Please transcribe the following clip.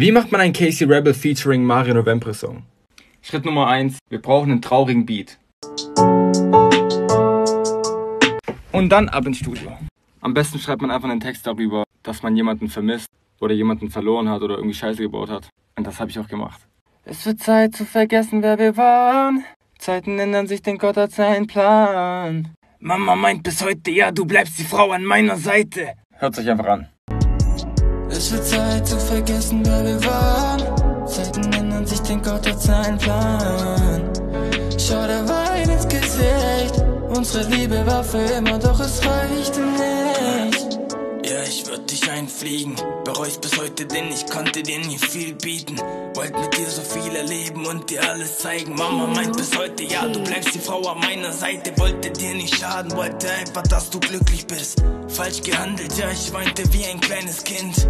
Wie macht man ein Casey Rebel featuring Mario Novembre Song? Schritt Nummer 1. Wir brauchen einen traurigen Beat. Und dann ab ins Studio. Am besten schreibt man einfach einen Text darüber, dass man jemanden vermisst oder jemanden verloren hat oder irgendwie Scheiße gebaut hat. Und das habe ich auch gemacht. Es wird Zeit zu vergessen, wer wir waren. Zeiten ändern sich, denn Gott hat seinen Plan. Mama meint bis heute, ja, du bleibst die Frau an meiner Seite. Hört sich einfach an. Es wird Zeit zu vergessen, wer wir waren. Zeiten ändern sich, denn Gott hat seinen Plan. Schau der Wein ins Gesicht. Unsere Liebe war für immer, doch es reichte nicht. Ja, ich einfliegen. Bereu's bis heute, denn ich konnte dir nie viel bieten. Wollt mit dir so viel erleben und dir alles zeigen. Mama meint bis heute, ja, du bleibst die Frau an meiner Seite. Wollte dir nicht schaden, wollte einfach, dass du glücklich bist. Falsch gehandelt, ja, ich weinte wie ein kleines Kind.